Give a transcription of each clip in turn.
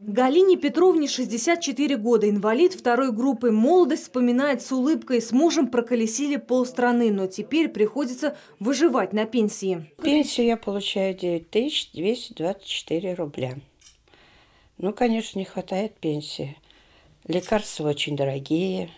Галине Петровне 64 года. Инвалид второй группы. Молодость вспоминает с улыбкой. С мужем проколесили полстраны, но теперь приходится выживать на пенсии. Пенсию я получаю 9224 рубля. Ну, конечно, не хватает пенсии. Лекарства очень дорогие.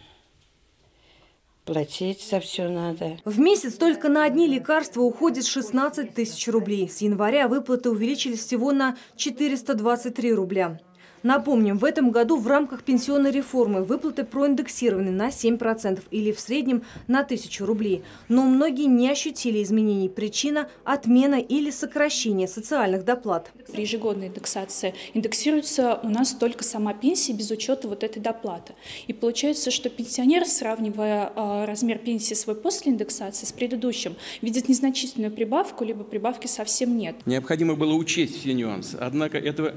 Платить за все надо. В месяц только на одни лекарства уходит 16 тысяч рублей. С января выплаты увеличились всего на 423 рубля. Напомним, в этом году в рамках пенсионной реформы выплаты проиндексированы на 7% или в среднем на 1000 рублей. Но многие не ощутили изменений. Причина – отмена или сокращение социальных доплат. При ежегодной индексации индексируется у нас только сама пенсия без учета вот этой доплаты. И получается, что пенсионер, сравнивая э, размер пенсии свой после индексации с предыдущим, видит незначительную прибавку, либо прибавки совсем нет. Необходимо было учесть все нюансы, однако этого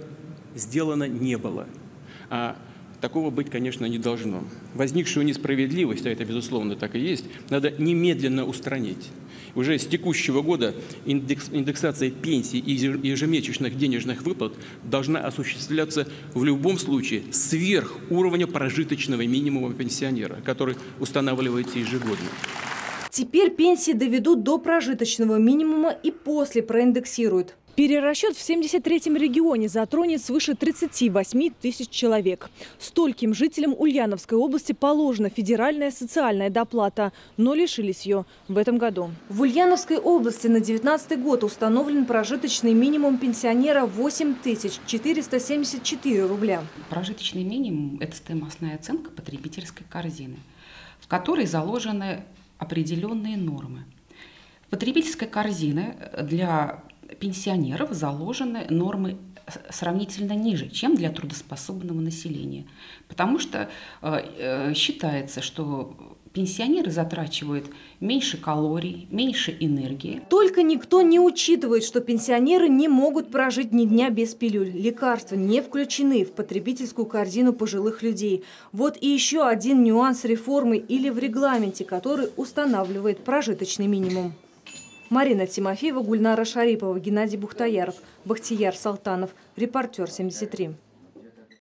сделано не было. А такого быть, конечно, не должно. Возникшую несправедливость, а это, безусловно, так и есть, надо немедленно устранить. Уже с текущего года индекс, индексация пенсий и ежемесячных денежных выплат должна осуществляться в любом случае сверх уровня прожиточного минимума пенсионера, который устанавливается ежегодно. Теперь пенсии доведут до прожиточного минимума и после проиндексируют. Перерасчет в 73-м регионе затронет свыше 38 тысяч человек. Стольким жителям Ульяновской области положена федеральная социальная доплата, но лишились ее в этом году. В Ульяновской области на 2019 год установлен прожиточный минимум пенсионера 8 тысяч 474 рубля. Прожиточный минимум – это стоимостная оценка потребительской корзины, в которой заложены определенные нормы. В потребительской корзине для пенсионеров заложены нормы сравнительно ниже, чем для трудоспособного населения. Потому что э, э, считается, что пенсионеры затрачивают меньше калорий, меньше энергии. Только никто не учитывает, что пенсионеры не могут прожить ни дня без пилюль. Лекарства не включены в потребительскую корзину пожилых людей. Вот и еще один нюанс реформы или в регламенте, который устанавливает прожиточный минимум. Марина Тимофеева, Гульнара Шарипова, Геннадий Бухтаяров, Бахтияр Салтанов. Репортер 73.